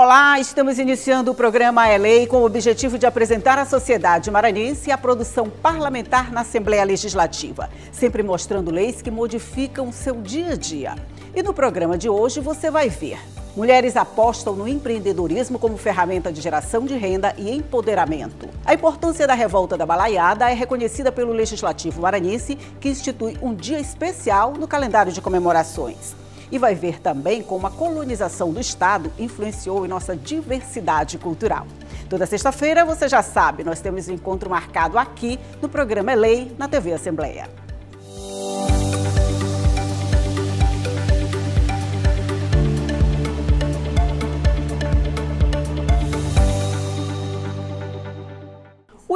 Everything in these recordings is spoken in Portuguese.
Olá, estamos iniciando o programa Elei com o objetivo de apresentar à sociedade maranhense a produção parlamentar na Assembleia Legislativa, sempre mostrando leis que modificam o seu dia a dia. E no programa de hoje você vai ver. Mulheres apostam no empreendedorismo como ferramenta de geração de renda e empoderamento. A importância da revolta da balaiada é reconhecida pelo Legislativo maranhense, que institui um dia especial no calendário de comemorações. E vai ver também como a colonização do Estado influenciou em nossa diversidade cultural. Toda sexta-feira, você já sabe, nós temos um encontro marcado aqui no programa Lei na TV Assembleia.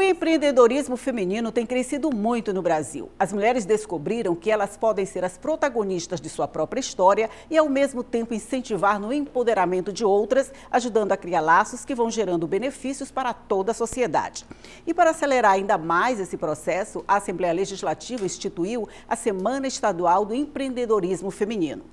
O empreendedorismo feminino tem crescido muito no Brasil. As mulheres descobriram que elas podem ser as protagonistas de sua própria história e, ao mesmo tempo, incentivar no empoderamento de outras, ajudando a criar laços que vão gerando benefícios para toda a sociedade. E para acelerar ainda mais esse processo, a Assembleia Legislativa instituiu a Semana Estadual do Empreendedorismo Feminino.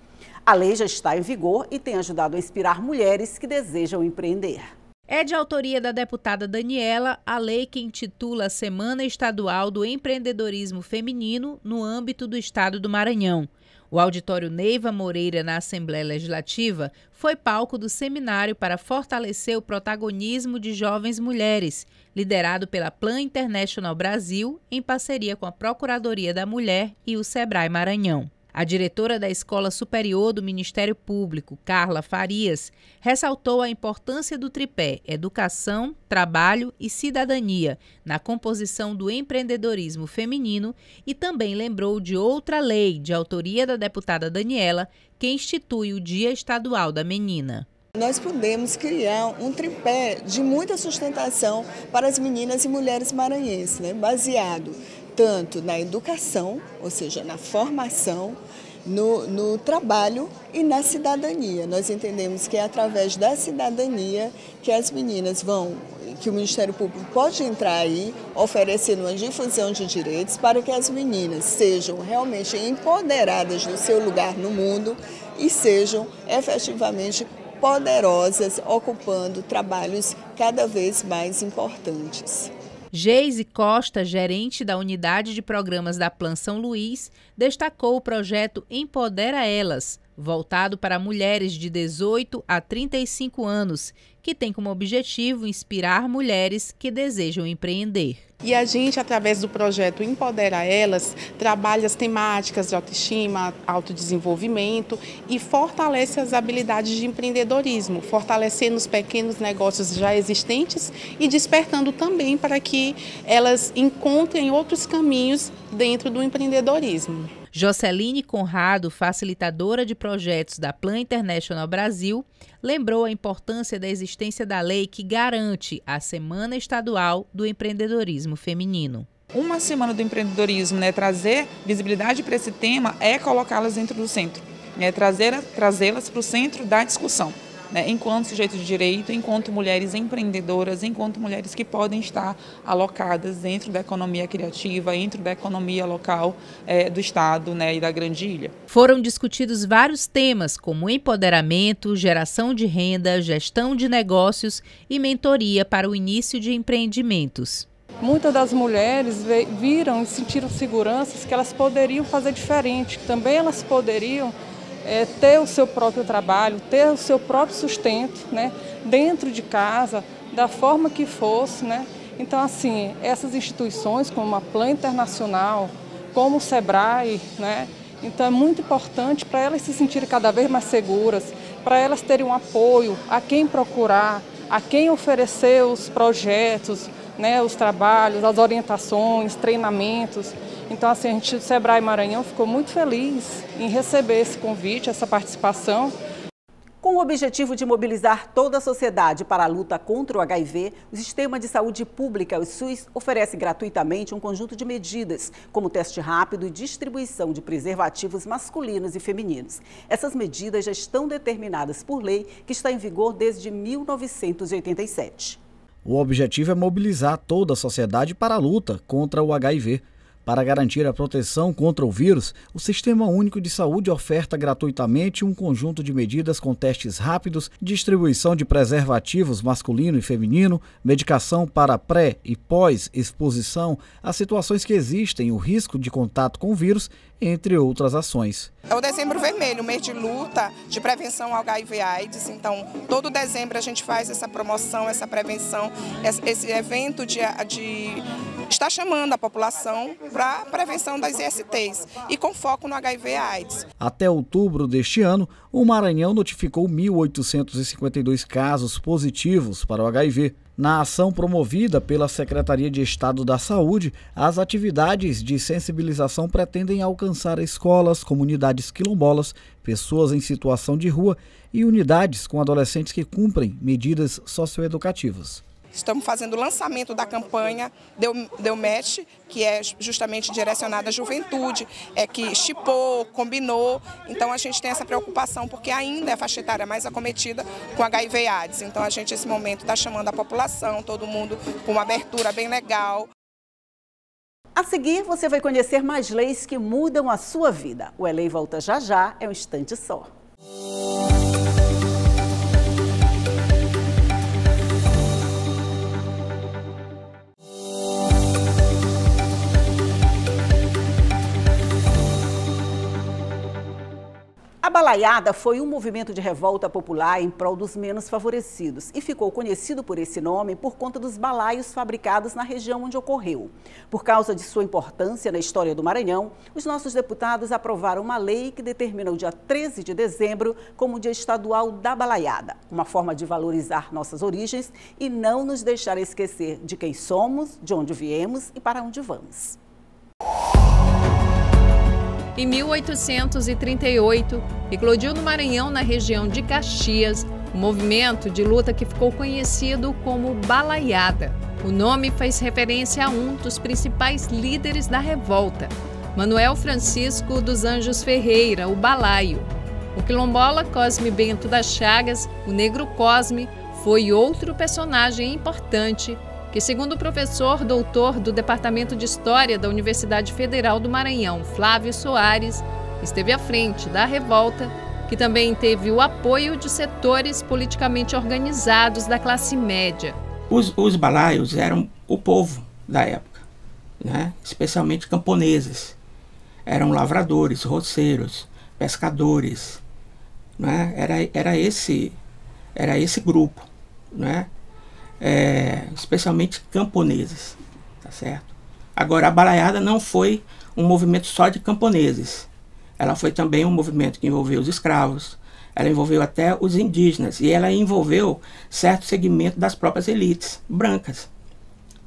A lei já está em vigor e tem ajudado a inspirar mulheres que desejam empreender. É de autoria da deputada Daniela a lei que intitula a Semana Estadual do Empreendedorismo Feminino no âmbito do Estado do Maranhão. O auditório Neiva Moreira, na Assembleia Legislativa, foi palco do seminário para fortalecer o protagonismo de jovens mulheres, liderado pela Plan International Brasil, em parceria com a Procuradoria da Mulher e o Sebrae Maranhão. A diretora da Escola Superior do Ministério Público, Carla Farias, ressaltou a importância do tripé Educação, Trabalho e Cidadania na composição do empreendedorismo feminino e também lembrou de outra lei de autoria da deputada Daniela, que institui o Dia Estadual da Menina. Nós podemos criar um tripé de muita sustentação para as meninas e mulheres maranhenses, né? baseado tanto na educação, ou seja, na formação, no, no, trabalho e na cidadania. Nós entendemos que é através da cidadania que as meninas vão, que o Ministério Público pode entrar aí, oferecendo uma difusão de direitos para que as meninas sejam realmente empoderadas do seu lugar no mundo e sejam efetivamente poderosas, ocupando trabalhos cada vez mais importantes. Geise Costa, gerente da unidade de programas da Plan São Luís, destacou o projeto Empodera Elas, voltado para mulheres de 18 a 35 anos, que tem como objetivo inspirar mulheres que desejam empreender. E a gente, através do projeto Empodera Elas, trabalha as temáticas de autoestima, autodesenvolvimento e fortalece as habilidades de empreendedorismo, fortalecendo os pequenos negócios já existentes e despertando também para que elas encontrem outros caminhos dentro do empreendedorismo. Joceline Conrado, facilitadora de projetos da Plan International Brasil, lembrou a importância da existência da lei que garante a Semana Estadual do Empreendedorismo Feminino. Uma semana do empreendedorismo, né, trazer visibilidade para esse tema é colocá-las dentro do centro, né, trazer trazê-las para o centro da discussão né, enquanto sujeitos de direito, enquanto mulheres empreendedoras, enquanto mulheres que podem estar alocadas dentro da economia criativa, dentro da economia local é, do Estado né, e da Grande Ilha. Foram discutidos vários temas, como empoderamento, geração de renda, gestão de negócios e mentoria para o início de empreendimentos. Muitas das mulheres viram e sentiram seguranças que elas poderiam fazer diferente, que também elas poderiam é, ter o seu próprio trabalho, ter o seu próprio sustento, né, dentro de casa, da forma que fosse, né. Então, assim, essas instituições como a Plan Internacional, como o SEBRAE, né, então é muito importante para elas se sentirem cada vez mais seguras, para elas terem um apoio a quem procurar, a quem oferecer os projetos, né, os trabalhos, as orientações, treinamentos. Então, assim, a gente do Sebrae Maranhão ficou muito feliz em receber esse convite, essa participação. Com o objetivo de mobilizar toda a sociedade para a luta contra o HIV, o Sistema de Saúde Pública, o SUS, oferece gratuitamente um conjunto de medidas, como teste rápido e distribuição de preservativos masculinos e femininos. Essas medidas já estão determinadas por lei, que está em vigor desde 1987. O objetivo é mobilizar toda a sociedade para a luta contra o HIV. Para garantir a proteção contra o vírus, o Sistema Único de Saúde oferta gratuitamente um conjunto de medidas com testes rápidos, distribuição de preservativos masculino e feminino, medicação para pré e pós-exposição a situações que existem o risco de contato com o vírus, entre outras ações. É o Dezembro Vermelho, mês de luta de prevenção ao HIV/AIDS. Então, todo dezembro a gente faz essa promoção, essa prevenção, esse evento de, de está chamando a população para a prevenção das ISTs e com foco no HIV/AIDS. Até outubro deste ano, o Maranhão notificou 1.852 casos positivos para o HIV. Na ação promovida pela Secretaria de Estado da Saúde, as atividades de sensibilização pretendem alcançar escolas, comunidades quilombolas, pessoas em situação de rua e unidades com adolescentes que cumprem medidas socioeducativas. Estamos fazendo o lançamento da campanha Match, que é justamente direcionada à juventude, é que estipou, combinou. Então a gente tem essa preocupação, porque ainda é a faixa etária mais acometida com HIV AIDS. Então a gente, nesse momento, está chamando a população, todo mundo com uma abertura bem legal. A seguir, você vai conhecer mais leis que mudam a sua vida. O Elei volta já já, é um instante só. A balaiada foi um movimento de revolta popular em prol dos menos favorecidos e ficou conhecido por esse nome por conta dos balaios fabricados na região onde ocorreu. Por causa de sua importância na história do Maranhão, os nossos deputados aprovaram uma lei que determina o dia 13 de dezembro como Dia Estadual da Balaiada, uma forma de valorizar nossas origens e não nos deixar esquecer de quem somos, de onde viemos e para onde vamos. Em 1838, eclodiu no Maranhão, na região de Caxias, um movimento de luta que ficou conhecido como Balaiada. O nome faz referência a um dos principais líderes da revolta, Manuel Francisco dos Anjos Ferreira, o Balaio. O quilombola Cosme Bento das Chagas, o Negro Cosme, foi outro personagem importante que, segundo o professor doutor do Departamento de História da Universidade Federal do Maranhão, Flávio Soares, esteve à frente da revolta, que também teve o apoio de setores politicamente organizados da classe média. Os, os balaios eram o povo da época, né? especialmente camponeses. Eram lavradores, roceiros, pescadores. Né? Era, era, esse, era esse grupo. Né? É, especialmente camponeses, tá certo? Agora, a balaiada não foi um movimento só de camponeses. Ela foi também um movimento que envolveu os escravos, ela envolveu até os indígenas e ela envolveu certo segmento das próprias elites brancas,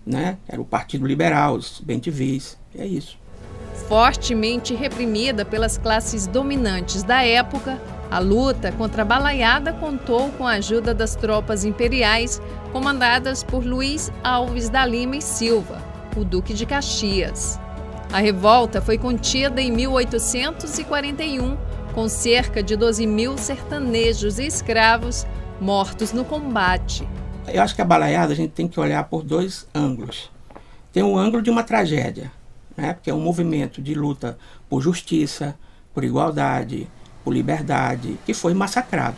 né? Era o Partido Liberal, os bentivis, é isso. Fortemente reprimida pelas classes dominantes da época, a luta contra a balaiada contou com a ajuda das tropas imperiais comandadas por Luiz Alves da Lima e Silva, o Duque de Caxias. A revolta foi contida em 1841, com cerca de 12 mil sertanejos e escravos mortos no combate. Eu acho que a balaiada a gente tem que olhar por dois ângulos. Tem o ângulo de uma tragédia, né? porque é um movimento de luta por justiça, por igualdade, por liberdade, que foi massacrado,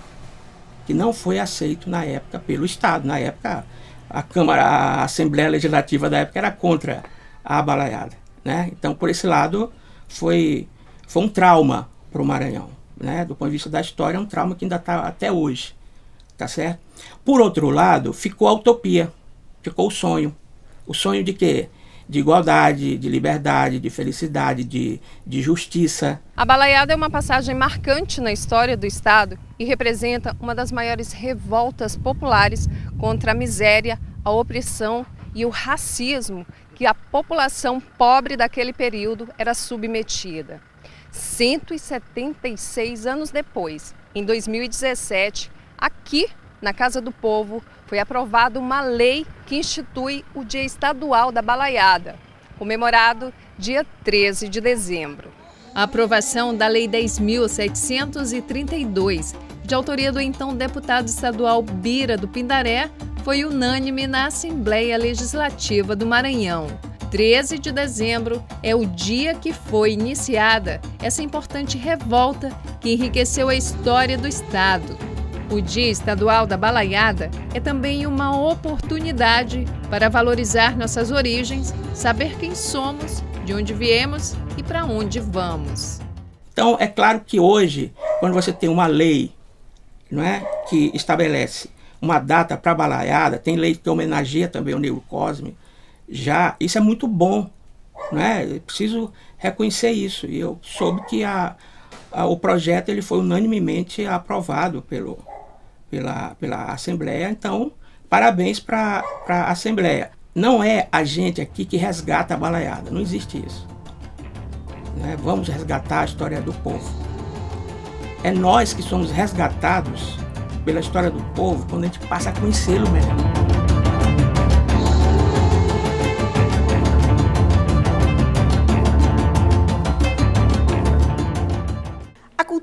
que não foi aceito na época pelo Estado. Na época, a Câmara, a Assembleia Legislativa da época era contra a balaiada. Né? Então, por esse lado, foi, foi um trauma para o Maranhão. Né? Do ponto de vista da história, é um trauma que ainda está até hoje. Tá certo? Por outro lado, ficou a utopia, ficou o sonho. O sonho de quê? De igualdade, de liberdade, de felicidade, de, de justiça. A balaiada é uma passagem marcante na história do Estado e representa uma das maiores revoltas populares contra a miséria, a opressão e o racismo que a população pobre daquele período era submetida. 176 anos depois, em 2017, aqui na Casa do Povo, foi aprovada uma lei que institui o Dia Estadual da Balaiada, comemorado dia 13 de dezembro. A aprovação da Lei 10.732, de autoria do então deputado estadual Bira do Pindaré, foi unânime na Assembleia Legislativa do Maranhão. 13 de dezembro é o dia que foi iniciada essa importante revolta que enriqueceu a história do Estado. O Dia Estadual da Balaiada é também uma oportunidade para valorizar nossas origens, saber quem somos, de onde viemos e para onde vamos. Então, é claro que hoje, quando você tem uma lei não é, que estabelece uma data para balaiada, tem lei que homenageia também o Negro Cosme, já isso é muito bom, né? Eu preciso reconhecer isso. E eu soube que a, a, o projeto ele foi unanimemente aprovado pelo, pela, pela Assembleia. Então, parabéns para a Assembleia. Não é a gente aqui que resgata a balaiada, não existe isso. Né? Vamos resgatar a história do povo. É nós que somos resgatados pela história do povo quando a gente passa a conhecê-lo melhor.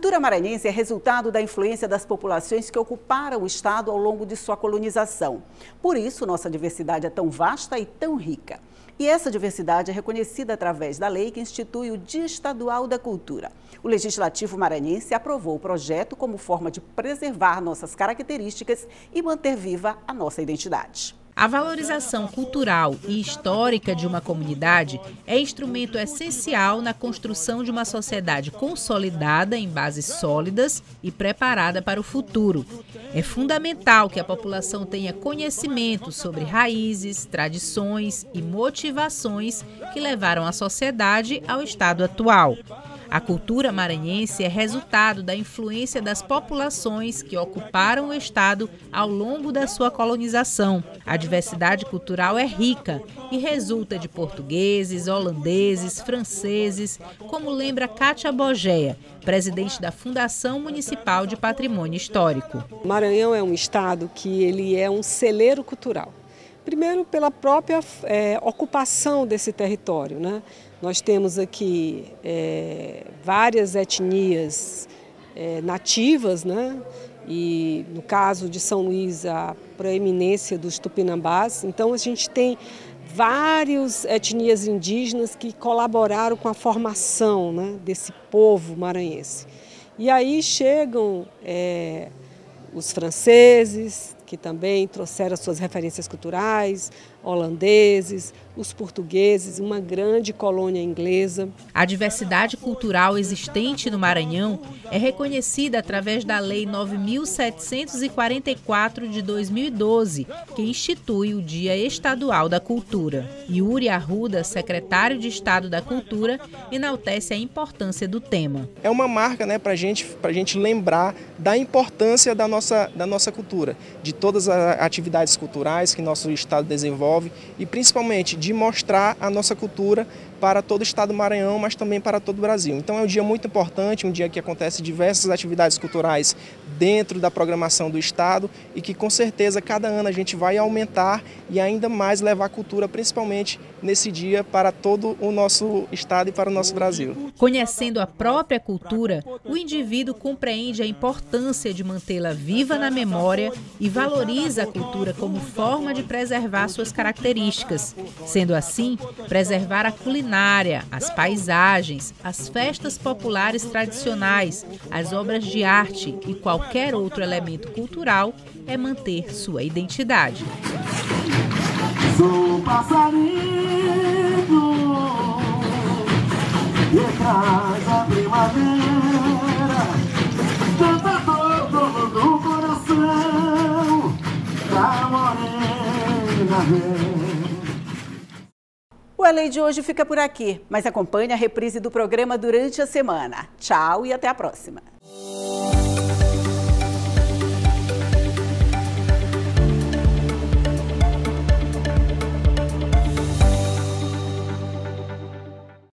Cultura maranhense é resultado da influência das populações que ocuparam o Estado ao longo de sua colonização. Por isso, nossa diversidade é tão vasta e tão rica. E essa diversidade é reconhecida através da lei que institui o Dia Estadual da Cultura. O Legislativo Maranhense aprovou o projeto como forma de preservar nossas características e manter viva a nossa identidade. A valorização cultural e histórica de uma comunidade é instrumento essencial na construção de uma sociedade consolidada em bases sólidas e preparada para o futuro. É fundamental que a população tenha conhecimento sobre raízes, tradições e motivações que levaram a sociedade ao estado atual. A cultura maranhense é resultado da influência das populações que ocuparam o estado ao longo da sua colonização. A diversidade cultural é rica e resulta de portugueses, holandeses, franceses, como lembra Kátia Bogéia, presidente da Fundação Municipal de Patrimônio Histórico. Maranhão é um estado que ele é um celeiro cultural. Primeiro, pela própria é, ocupação desse território. Né? Nós temos aqui é, várias etnias é, nativas, né? e no caso de São Luís, a proeminência dos tupinambás. Então, a gente tem várias etnias indígenas que colaboraram com a formação né, desse povo maranhense. E aí chegam é, os franceses, que também trouxeram suas referências culturais, holandeses, os portugueses, uma grande colônia inglesa. A diversidade cultural existente no Maranhão é reconhecida através da Lei 9744 de 2012, que institui o Dia Estadual da Cultura. Yuri Arruda, secretário de Estado da Cultura, enaltece a importância do tema. É uma marca né, para gente, a gente lembrar da importância da nossa, da nossa cultura, de todas as atividades culturais que nosso Estado desenvolve e principalmente de mostrar a nossa cultura para todo o estado do Maranhão, mas também para todo o Brasil. Então é um dia muito importante, um dia que acontece diversas atividades culturais dentro da programação do estado e que com certeza cada ano a gente vai aumentar e ainda mais levar cultura, principalmente nesse dia, para todo o nosso estado e para o nosso Brasil. Conhecendo a própria cultura, o indivíduo compreende a importância de mantê-la viva na memória e valoriza a cultura como forma de preservar suas características. Sendo assim, preservar a culinária as paisagens, as festas populares tradicionais, as obras de arte e qualquer outro elemento cultural é manter sua identidade. Sou passarinho que traz a primavera, o Elei de hoje fica por aqui, mas acompanhe a reprise do programa durante a semana. Tchau e até a próxima.